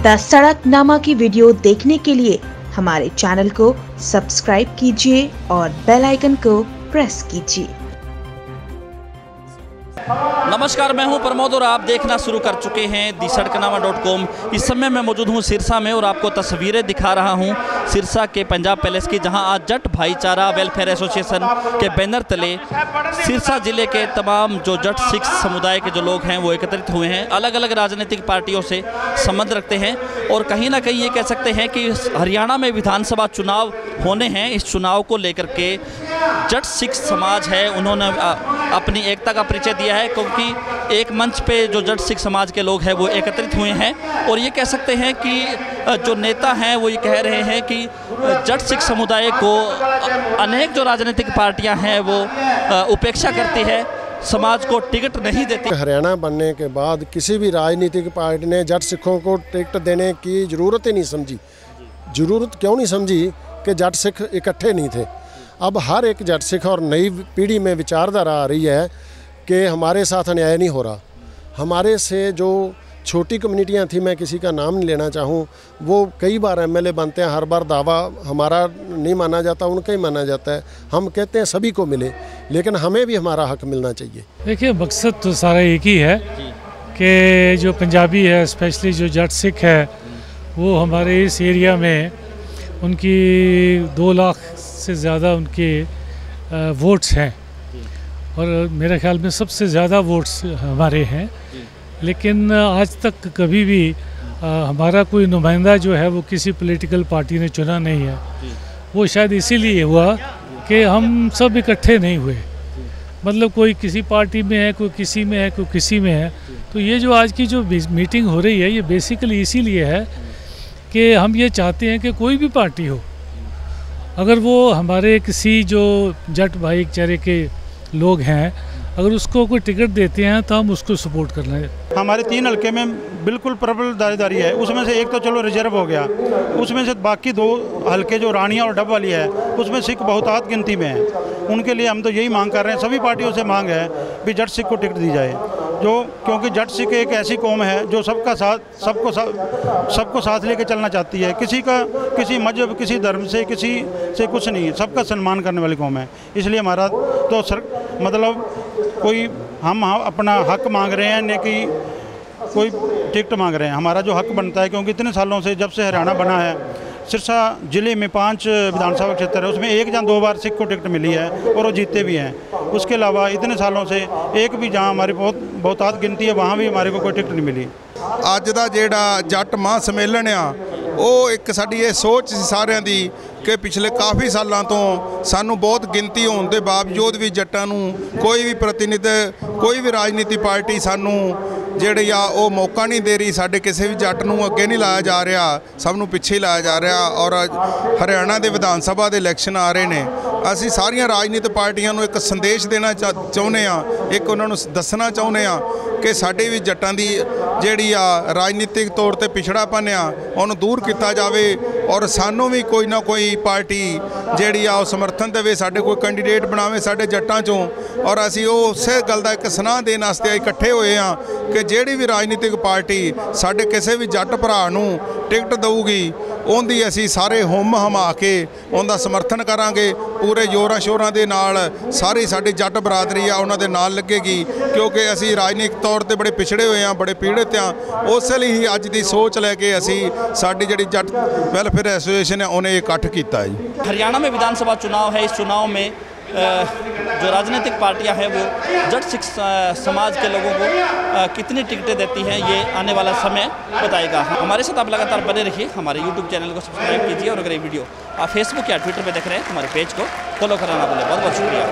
The सड़क नामा की वीडियो देखने के लिए हमारे चैनल को सब्सक्राइब कीजिए और बेल आइकन को प्रेस कीजिए। नमस्कार, मैं हूँ प्रमोद और आप देखना शुरू कर चुके हैं दी सड़कनामा डॉट कॉम। इस समय मैं मौजूद हूँ सिरसा में और आपको तस्वीरें दिखा रहा हूँ। सिरसा के पंजाब पैलेस की, जहाँ आज जट भाईचारा वेलफेयर एसोसिएशन के बैनर तले सिरसा ज़िले के तमाम जो जट सिख समुदाय के जो लोग हैं, वो एकत्रित हुए हैं। अलग अलग राजनीतिक पार्टियों से संबंध रखते हैं। और कहीं ना कहीं ये कह सकते हैं कि हरियाणा में विधानसभा चुनाव होने हैं। इस चुनाव को लेकर के जट सिख समाज है, उन्होंने अपनी एकता का परिचय दिया है, क्योंकि एक मंच पे जो जट सिख समाज के लोग हैं, वो एकत्रित हुए हैं। और ये कह सकते हैं कि जो नेता हैं, वो ये कह रहे हैं कि जट सिख समुदाय को अनेक जो राजनीतिक पार्टियाँ हैं, वो उपेक्षा करती है। समाज को टिकट नहीं देती। हरियाणा बनने के बाद किसी भी राजनीतिक पार्टी ने जट सिखों को टिकट देने की ज़रूरत ही नहीं समझी। ज़रूरत क्यों नहीं समझी कि जट सिख इकट्ठे नहीं थे? अब हर एक जट सिख और नई पीढ़ी में विचारधारा आ रही है कि हमारे साथ अन्याय नहीं हो रहा। हमारे से जो छोटी कम्युनिटियाँ थी मैं किसी का नाम नहीं लेना चाहूँ। वो कई बार एमएलए बनते हैं हर बार दावा हमारा नहीं माना जाता उनका ही माना जाता है। हम कहते हैं सभी को मिले लेकिन हमें भी हमारा हक मिलना चाहिए। देखिए मकसद तो सारा एक ही है कि जो पंजाबी है स्पेशली जो जट सिख है वो हमारे इस एरिया में उनकी दो लाख से ज़्यादा उनके वोट्स हैं। और मेरे ख्याल में सबसे ज़्यादा वोट्स हमारे हैं। लेकिन आज तक कभी भी आ, हमारा कोई नुमाइंदा जो है वो किसी पॉलिटिकल पार्टी ने चुना नहीं है। वो शायद इसीलिए हुआ कि हम सब इकट्ठे नहीं हुए। मतलब कोई किसी पार्टी में है कोई किसी में है कोई किसी में है। तो ये जो आज की जो मीटिंग हो रही है ये बेसिकली इसीलिए है कि हम ये चाहते हैं कि कोई भी पार्टी हो। अगर वो हमारे किसी जो जट भाईचारे के लोग हैं अगर उसको कोई टिकट देते हैं तो हम उसको सपोर्ट कर लेंगे हमारे तीन हल्के में बिल्कुल प्रबल दावेदारी है। उसमें से एक तो चलो रिज़र्व हो गया। उसमें से बाकी दो हल्के जो रानिया और डब वाली है, उसमें सिख बहुतात गिनती में है। उनके लिए हम तो यही मांग कर रहे हैं। सभी पार्टियों से मांग है भी जट सिख को टिकट दी जाए। जो, क्योंकि जट सिख एक ऐसी कौम है जो सबका साथ, सबको सबको साथ लेके चलना चाहती है। किसी का, किसी मज़हब, किसी धर्म से, किसी से कुछ नहीं। सबका सम्मान करने वाली कौम है। इसलिए हमारा तो सर मतलब कोई हम अपना हक मांग रहे हैं न कि कोई टिकट मांग रहे हैं हमारा जो हक बनता है क्योंकि इतने सालों से जब से हरियाणा बना है सिरसा ज़िले में पांच विधानसभा क्षेत्र है उसमें एक या दो बार सिख को टिकट मिली है और वो जीते भी हैं उसके अलावा इतने सालों से एक भी जहाँ हमारी बहुत बहुतात गिनती है वहाँ भी हमारे को कोई टिकट नहीं मिली ਅੱਜ ਦਾ ਜਿਹੜਾ ਜੱਟ ਮਾਂ ਸੰਮੇਲਨ ਆ ਉਹ ਇੱਕ ਸਾਡੀ ਇਹ ਸੋਚ ਸੀ ਸਾਰਿਆਂ ਦੀ ਕਿ ਪਿਛਲੇ ਕਾਫੀ ਸਾਲਾਂ ਤੋਂ ਸਾਨੂੰ ਬਹੁਤ ਗਿਣਤੀ ਹੋਣ ਦੇ ਬਾਵਜੂਦ ਵੀ ਜੱਟਾਂ ਨੂੰ ਕੋਈ ਵੀ ਪ੍ਰਤੀਨਿਧ, ਕੋਈ ਵੀ ਰਾਜਨੀਤੀ ਪਾਰਟੀ ਸਾਨੂੰ ਜਿਹੜੀ ਆ ਉਹ ਮੌਕਾ ਨਹੀਂ ਦੇ ਰਹੀ, ਸਾਡੇ ਕਿਸੇ ਵੀ ਜੱਟ ਨੂੰ ਅੱਗੇ ਨਹੀਂ ਲਾਇਆ ਜਾ ਰਿਹਾ, ਸਭ ਨੂੰ ਪਿੱਛੇ ਲਾਇਆ ਜਾ ਰਿਹਾ ਔਰ ਹਰਿਆਣਾ ਦੇ ਵਿਧਾਨ ਸਭਾ ਦੇ ਇਲੈਕਸ਼ਨ ਆ ਰਹੇ ਨੇ। ਅਸੀਂ ਸਾਰੀਆਂ ਰਾਜਨੀਤਿਕ ਪਾਰਟੀਆਂ ਨੂੰ ਇੱਕ ਸੰਦੇਸ਼ ਦੇਣਾ ਚਾਹੁੰਦੇ ਆ ਇੱਕ ਉਹਨਾਂ ਨੂੰ ਦੱਸਣਾ ਚਾਹੁੰਦੇ ਆ ਕਿ ਸਾਡੇ ਵੀ ਜੱਟਾਂ ਦੀ ਜਿਹੜੀ ਆ ਰਾਜਨੀਤਿਕ ਤੌਰ ਤੇ ਪਿਛੜਾਪਨ ਆ, ਉਹਨੂੰ ਦੂਰ ਕੀਤਾ ਜਾਵੇ ਔਰ ਸਾਨੂੰ ਵੀ ਕੋਈ ਨਾ ਕੋਈ ਪਾਰਟੀ ਜਿਹੜੀ ਆ ਉਹ ਸਮਰਥਨ ਦੇਵੇ, ਸਾਡੇ ਕੋਈ ਕੈਂਡੀਡੇਟ ਬਣਾਵੇ ਸਾਡੇ ਜੱਟਾਂ ਚੋਂ। ਔਰ ਅਸੀਂ ਉਹ ਉਸੇ ਗੱਲ ਦਾ ਇੱਕ ਸੁਨਾਹ ਦੇਣ ਵਾਸਤੇ ਇਕੱਠੇ ਹੋਏ ਆ ਕਿ ਜਿਹੜੀ ਵੀ ਰਾਜਨੀਤਿਕ ਪਾਰਟੀ ਸਾਡੇ ਕਿਸੇ ਵੀ ਜੱਟ ਭਰਾ ਨੂੰ ਟਿਕਟ ਦਊਗੀ, ਉਹਦੀ ਅਸੀਂ ਸਾਰੇ ਹੁੰਮ ਹਮਾ ਕੇ ਉਹਦਾ ਸਮਰਥਨ ਕਰਾਂਗੇ। ਪੂਰੇ ਜੋਰਾਂ ਸ਼ੋਰਾਂ ਦੇ ਨਾਲ ਸਾਰੀ ਸਾਡੀ ਜੱਟ ਬਰਾਦਰੀ ਆ, ਉਹਨਾਂ ਦੇ ਨਾਲ ਲੱਗੇਗੀ ਕਿਉਂਕਿ ਅਸੀਂ ਰਾਜਨੀਤਿਕ ਤੌਰ ਤੇ ਬੜੇ ਪਿਛੜੇ ਹੋਏ ਆ ਬੜੇ ਪੀੜਿਤ ਆ ਉਸ ਲਈ ਹੀ ਅੱਜ ਦੀ ਸੋਚ ਲੈ ਕੇ ਅਸੀਂ ਸਾਡੀ ਜਿਹੜੀ ਜੱਟ ਵੈਲਫੇਅਰ ਐਸੋਸੀਏਸ਼ਨ ਹੈ ਉਹਨੇ ਇਕੱਠ ਕੀਤਾ ਜੀ हरियाणा में विधानसभा चुनाव है इस चुनाव में जो राजनीतिक पार्टियां हैं वो जट सिख समाज के लोगों को कितनी टिकटें देती हैं ये आने वाला समय बताएगा हमारे साथ आप लगातार बने रहिए हमारे यूट्यूब चैनल को सब्सक्राइब कीजिए और अगर ये वीडियो आप फेसबुक या ट्विटर पर देख रहे हैं हमारे पेज को फॉलो कराना बोले बहुत बहुत शुक्रिया